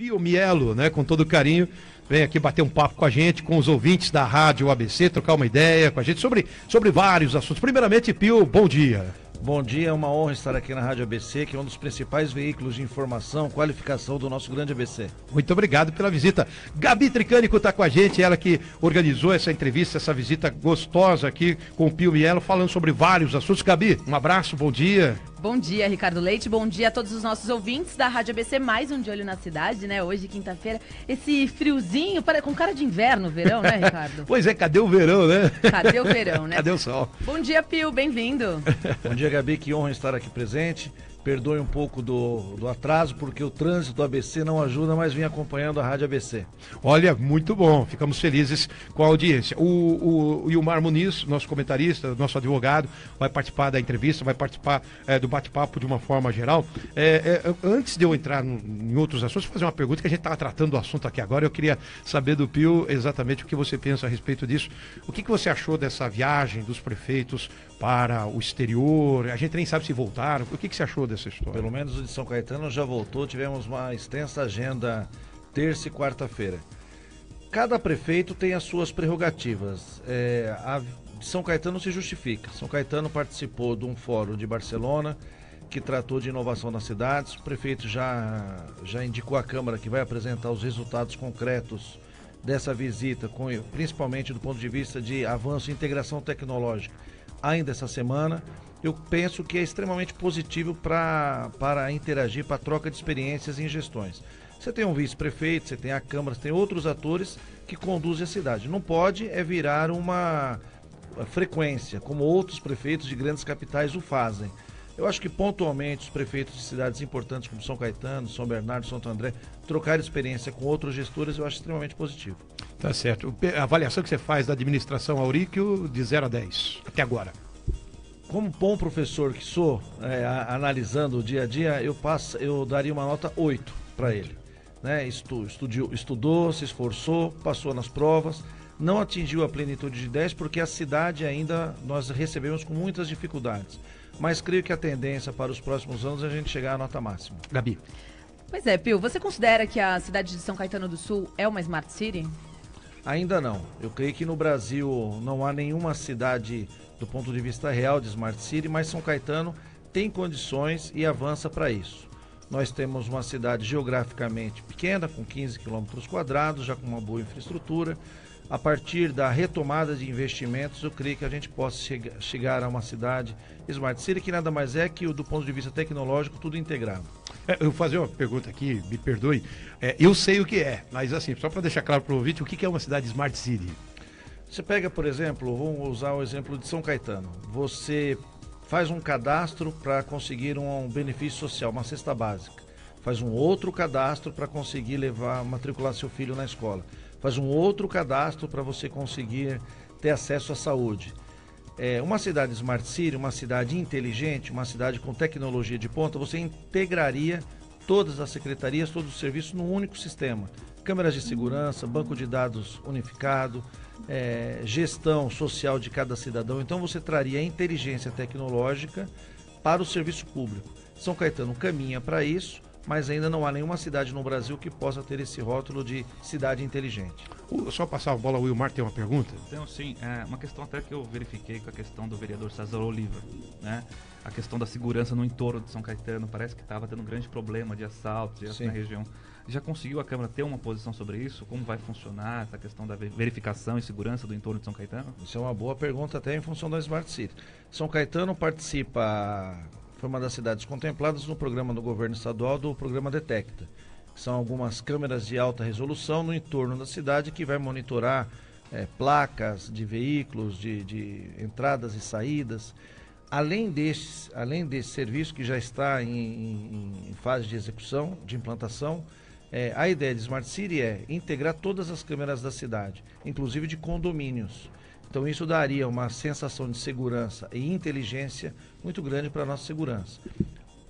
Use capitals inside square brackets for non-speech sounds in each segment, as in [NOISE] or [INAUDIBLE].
Pio Mielo, né, com todo carinho, vem aqui bater um papo com a gente, com os ouvintes da Rádio ABC, trocar uma ideia com a gente sobre, sobre vários assuntos. Primeiramente, Pio, bom dia. Bom dia, é uma honra estar aqui na Rádio ABC, que é um dos principais veículos de informação, qualificação do nosso grande ABC. Muito obrigado pela visita. Gabi Tricânico está com a gente, ela que organizou essa entrevista, essa visita gostosa aqui com o Pio Mielo, falando sobre vários assuntos. Gabi, um abraço, bom dia. Bom dia, Ricardo Leite. Bom dia a todos os nossos ouvintes da Rádio ABC. Mais um de olho na cidade, né? Hoje, quinta-feira. Esse friozinho, com cara de inverno, verão, né, Ricardo? [LAUGHS] pois é, cadê o verão, né? Cadê o verão, né? [LAUGHS] Cadê o sol? Bom dia, Pio. Bem-vindo. Bom dia, Gabi. Que honra estar aqui presente. Perdoe um pouco do, do atraso, porque o trânsito ABC não ajuda, mas vim acompanhando a Rádio ABC. Olha, muito bom, ficamos felizes com a audiência. O, o, Ilmar Muniz, nosso comentarista, nosso advogado, vai participar da entrevista, vai participar é, do bate-papo de uma forma geral. É, é, antes de eu entrar em outros assuntos, fazer uma pergunta que a gente estava tratando do assunto aqui agora. Eu queria saber do Pio exatamente o que você pensa a respeito disso. O que, que você achou dessa viagem dos prefeitos para o exterior? A gente nem sabe se voltaram. O que, que você achou dessa história? Pelo menos o de São Caetano já voltou, tivemos uma extensa agenda terça e quarta-feira. Cada prefeito tem as suas prerrogativas. É, a São Caetano se justifica. São Caetano participou de um fórum de Barcelona que tratou de inovação nas cidades. O prefeito já, já indicou à Câmara que vai apresentar os resultados concretos dessa visita, com, principalmente do ponto de vista de avanço e integração tecnológica, ainda essa semana eu penso que é extremamente positivo pra, para interagir, para troca de experiências em gestões. Você tem um vice-prefeito, você tem a Câmara, você tem outros atores que conduzem a cidade. Não pode é virar uma frequência, como outros prefeitos de grandes capitais o fazem. Eu acho que pontualmente os prefeitos de cidades importantes como São Caetano, São Bernardo, Santo André, trocar experiência com outros gestores eu acho extremamente positivo. Tá certo. A avaliação que você faz da administração Auríquio de 0 a 10, até agora como bom professor que sou, é, a, analisando o dia a dia, eu, passo, eu daria uma nota 8 para ele. Né? Estu, estudiou, estudou, se esforçou, passou nas provas, não atingiu a plenitude de 10 porque a cidade ainda nós recebemos com muitas dificuldades. Mas creio que a tendência para os próximos anos é a gente chegar à nota máxima. Gabi. Pois é, Pio, você considera que a cidade de São Caetano do Sul é uma Smart City? Ainda não. Eu creio que no Brasil não há nenhuma cidade do ponto de vista real de Smart City, mas São Caetano tem condições e avança para isso. Nós temos uma cidade geograficamente pequena, com 15 quilômetros quadrados, já com uma boa infraestrutura. A partir da retomada de investimentos, eu creio que a gente possa chegar a uma cidade Smart City, que nada mais é que, do ponto de vista tecnológico, tudo integrado. É, eu vou fazer uma pergunta aqui, me perdoe. É, eu sei o que é, mas assim, só para deixar claro para o ouvinte, o que é uma cidade Smart City? Você pega, por exemplo, vamos usar o exemplo de São Caetano. Você faz um cadastro para conseguir um benefício social, uma cesta básica. Faz um outro cadastro para conseguir levar, matricular seu filho na escola. Faz um outro cadastro para você conseguir ter acesso à saúde. É, uma cidade Smart City, uma cidade inteligente, uma cidade com tecnologia de ponta, você integraria todas as secretarias, todos os serviços num único sistema. Câmeras de segurança, banco de dados unificado, é, gestão social de cada cidadão. Então você traria inteligência tecnológica para o serviço público. São Caetano caminha para isso, mas ainda não há nenhuma cidade no Brasil que possa ter esse rótulo de cidade inteligente. só passar a bola, o Wilmar tem uma pergunta? Então, sim, é uma questão até que eu verifiquei com a questão do vereador César Oliva, né? A questão da segurança no entorno de São Caetano, parece que estava tendo um grande problema de assaltos na região. Já conseguiu a Câmara ter uma posição sobre isso? Como vai funcionar essa questão da verificação e segurança do entorno de São Caetano? Isso é uma boa pergunta até em função da Smart City. São Caetano participa, foi uma das cidades contempladas no programa do governo estadual do programa Detecta. São algumas câmeras de alta resolução no entorno da cidade que vai monitorar é, placas de veículos, de, de entradas e saídas além desse, além desse serviço que já está em, em, em fase de execução, de implantação, é, a ideia de Smart City é integrar todas as câmeras da cidade, inclusive de condomínios. Então isso daria uma sensação de segurança e inteligência muito grande para a nossa segurança.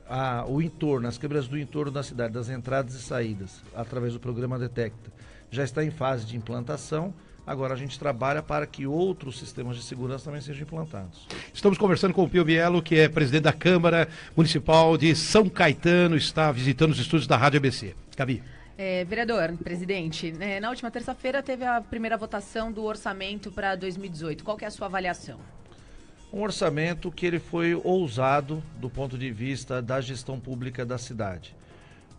A, o entorno, as câmeras do entorno da cidade, das entradas e saídas, através do programa Detecta, já está em fase de implantação. Agora a gente trabalha para que outros sistemas de segurança também sejam implantados. Estamos conversando com o Pio Bielo, que é presidente da Câmara Municipal de São Caetano, está visitando os estúdios da Rádio ABC. Gabi. É, vereador, presidente, é, na última terça-feira teve a primeira votação do orçamento para 2018. Qual que é a sua avaliação? Um orçamento que ele foi ousado do ponto de vista da gestão pública da cidade.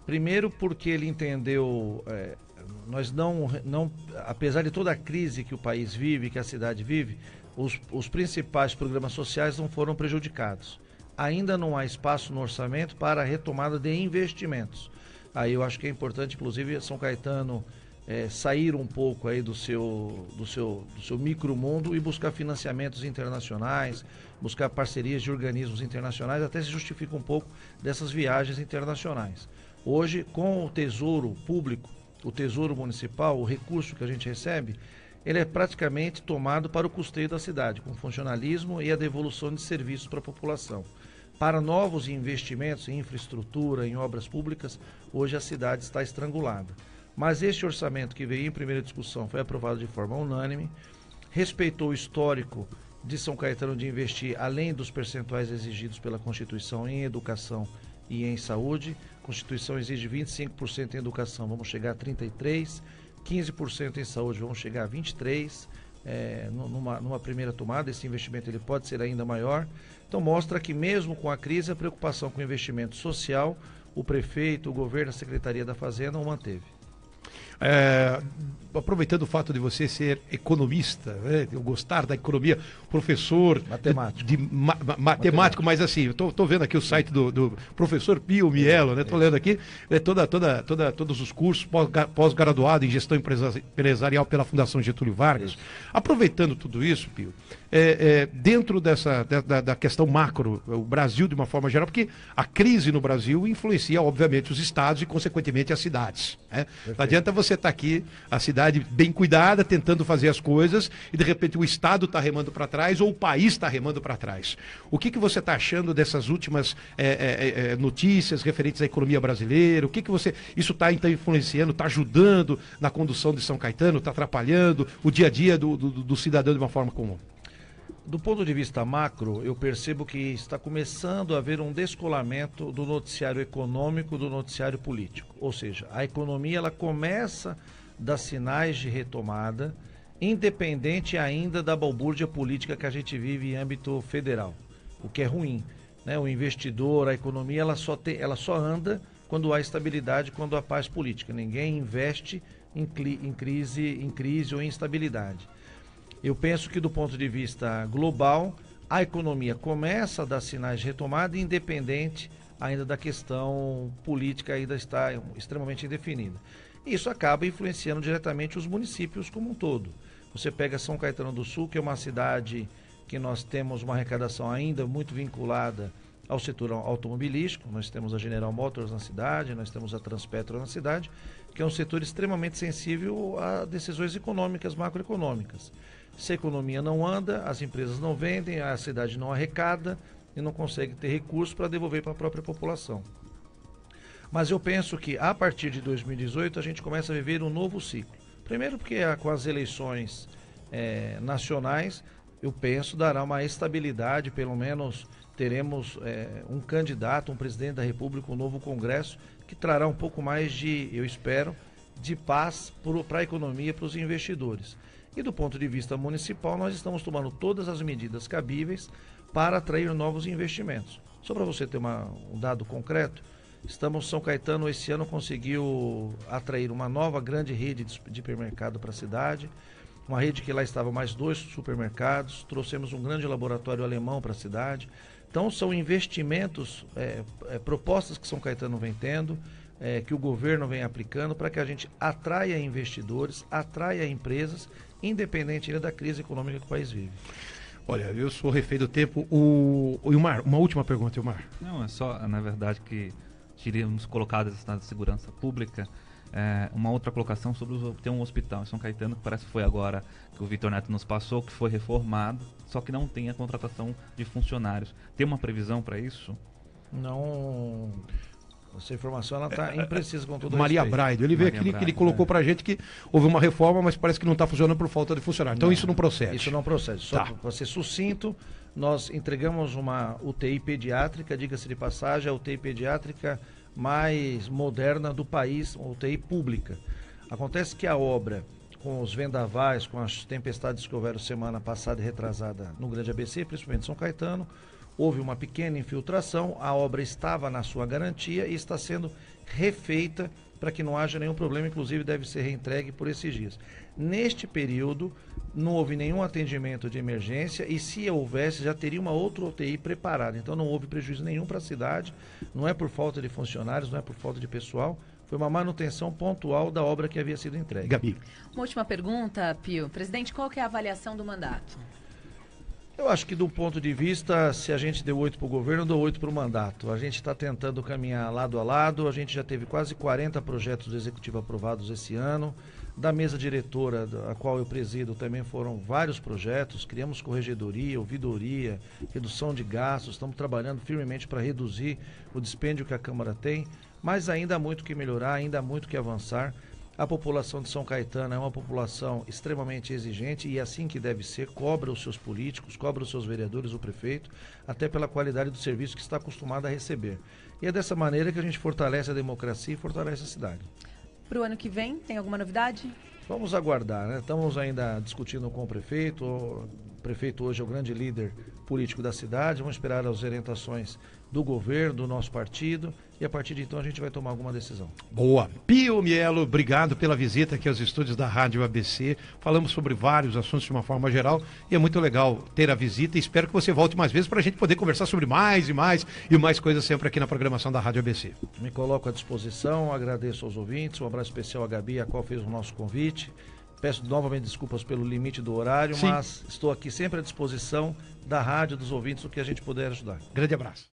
Primeiro porque ele entendeu, é, nós não, não, apesar de toda a crise que o país vive, que a cidade vive, os, os principais programas sociais não foram prejudicados. Ainda não há espaço no orçamento para a retomada de investimentos. Aí eu acho que é importante, inclusive, São Caetano é, sair um pouco aí do seu, do seu, do seu micromundo e buscar financiamentos internacionais, buscar parcerias de organismos internacionais, até se justifica um pouco dessas viagens internacionais. Hoje, com o Tesouro Público, o Tesouro Municipal, o recurso que a gente recebe, ele é praticamente tomado para o custeio da cidade, com funcionalismo e a devolução de serviços para a população. Para novos investimentos em infraestrutura, em obras públicas, hoje a cidade está estrangulada. Mas este orçamento que veio em primeira discussão foi aprovado de forma unânime, respeitou o histórico de São Caetano de investir além dos percentuais exigidos pela Constituição em educação e em saúde. A Constituição exige 25% em educação, vamos chegar a 33, 15% em saúde, vamos chegar a 23 é, numa, numa, primeira tomada, esse investimento ele pode ser ainda maior. Então mostra que mesmo com a crise, a preocupação com o investimento social, o prefeito, o governo, a Secretaria da Fazenda o manteve. É, aproveitando o fato de você ser economista, né, eu gostar da economia, professor matemático, de, de ma, matemático, matemático, mas assim, eu tô, tô, vendo aqui o site do, do professor Pio Mielo, né? Tô lendo aqui é, toda, toda, toda, todos os cursos pós-graduado em gestão empresarial pela Fundação Getúlio Vargas. Isso. Aproveitando tudo isso, Pio, é, é, dentro dessa da, da, questão macro, o Brasil de uma forma geral, porque a crise no Brasil influencia, obviamente, os estados e, consequentemente, as cidades. Né? Não adianta você estar tá aqui, a cidade bem cuidada, tentando fazer as coisas, e de repente o estado está remando para trás ou o país está remando para trás. O que, que você está achando dessas últimas é, é, notícias referentes à economia brasileira? O que, que você. Isso está então influenciando, está ajudando na condução de São Caetano, está atrapalhando o dia a dia do, do, do cidadão de uma forma comum? Do ponto de vista macro, eu percebo que está começando a haver um descolamento do noticiário econômico do noticiário político. Ou seja, a economia ela começa a dar sinais de retomada, independente ainda da balbúrdia política que a gente vive em âmbito federal, o que é ruim. Né? O investidor, a economia, ela só, ela só anda quando há estabilidade, quando há paz política. Ninguém investe em, em, crise, em crise ou em instabilidade. Eu penso que do ponto de vista global, a economia começa a dar sinais de retomada, independente ainda da questão política ainda está extremamente indefinida. Isso acaba influenciando diretamente os municípios como um todo. Você pega São Caetano do Sul, que é uma cidade que nós temos uma arrecadação ainda muito vinculada ao setor automobilístico. Nós temos a General Motors na cidade, nós temos a Transpetro na cidade, que é um setor extremamente sensível a decisões econômicas, macroeconômicas. Se a economia não anda, as empresas não vendem, a cidade não arrecada e não consegue ter recursos para devolver para a própria população. Mas eu penso que a partir de 2018 a gente começa a viver um novo ciclo. Primeiro porque com as eleições é, nacionais, eu penso, dará uma estabilidade, pelo menos teremos é, um candidato, um presidente da República, um novo Congresso, que trará um pouco mais de, eu espero, de paz para a economia, para os investidores. E do ponto de vista municipal, nós estamos tomando todas as medidas cabíveis para atrair novos investimentos. Só para você ter uma, um dado concreto, estamos São Caetano esse ano conseguiu atrair uma nova grande rede de, supermercado para a cidade, uma rede que lá estava mais dois supermercados, trouxemos um grande laboratório alemão para a cidade. Então são investimentos, é, é, propostas que São Caetano vem tendo, é, que o governo vem aplicando para que a gente atraia investidores, atraia empresas independente da crise econômica que o país vive. Olha, eu sou refém do tempo. O, o Ilmar, uma última pergunta, Ilmar. Não, é só, na verdade, que teríamos colocado esse estado de segurança pública. É, uma outra colocação sobre os, tem um hospital em São Caetano que parece que foi agora que o Vitor Neto nos passou, que foi reformado, só que não tem a contratação de funcionários. Tem uma previsão para isso? Não. Essa informação ela está imprecisa com todo Maria. Braido, ele veio aqui, Braido, ele colocou é. para a gente que houve uma reforma, mas parece que não está funcionando por falta de funcionário. Então não, isso não procede. Isso não procede. Só tá. para ser sucinto, nós entregamos uma UTI pediátrica, diga-se de passagem, a UTI pediátrica mais moderna do país, uma UTI pública. Acontece que a obra, com os vendavais, com as tempestades que houveram semana passada e retrasada no Grande ABC, principalmente São Caetano, houve uma pequena infiltração, a obra estava na sua garantia e está sendo refeita para que não haja nenhum problema, inclusive deve ser reentregue por esses dias. Neste período, não houve nenhum atendimento de emergência e se houvesse, já teria uma outra UTI preparada. Então não houve prejuízo nenhum para a cidade, não é por falta de funcionários, não é por falta de pessoal, foi uma manutenção pontual da obra que havia sido entregue. Gabi. Uma última pergunta, Pio. Presidente, qual que é a avaliação do mandato? Eu acho que do ponto de vista, se a gente deu oito para o governo, deu oito para o mandato. A gente está tentando caminhar lado a lado, a gente já teve quase 40 projetos do Executivo aprovados esse ano. Da mesa diretora, a qual eu presido, também foram vários projetos. Criamos corregedoria, ouvidoria, redução de gastos. Estamos trabalhando firmemente para reduzir o dispêndio que a Câmara tem. Mas ainda há muito que melhorar, ainda há muito que avançar. A população de São Caetano é uma população extremamente exigente e assim que deve ser, cobra os seus políticos, cobra os seus vereadores, o prefeito, até pela qualidade do serviço que está acostumado a receber. E é dessa maneira que a gente fortalece a democracia e fortalece a cidade. Para o ano que vem, tem alguma novidade? Vamos aguardar, né? Estamos ainda discutindo com o prefeito. O prefeito hoje é o grande líder político da cidade. Vamos esperar as orientações do governo, do nosso partido, e a partir de então a gente vai tomar alguma decisão. Boa. Pio Mielo, obrigado pela visita aqui aos estúdios da Rádio ABC. Falamos sobre vários assuntos de uma forma geral e é muito legal ter a visita espero que você volte mais vezes para a gente poder conversar sobre mais e mais e mais coisas sempre aqui na programação da Rádio ABC. Me coloco à disposição, agradeço aos ouvintes, um abraço especial à Gabi, a qual fez o nosso convite. Peço novamente desculpas pelo limite do horário, Sim. mas estou aqui sempre à disposição da rádio, dos ouvintes, o que a gente puder ajudar. Grande abraço.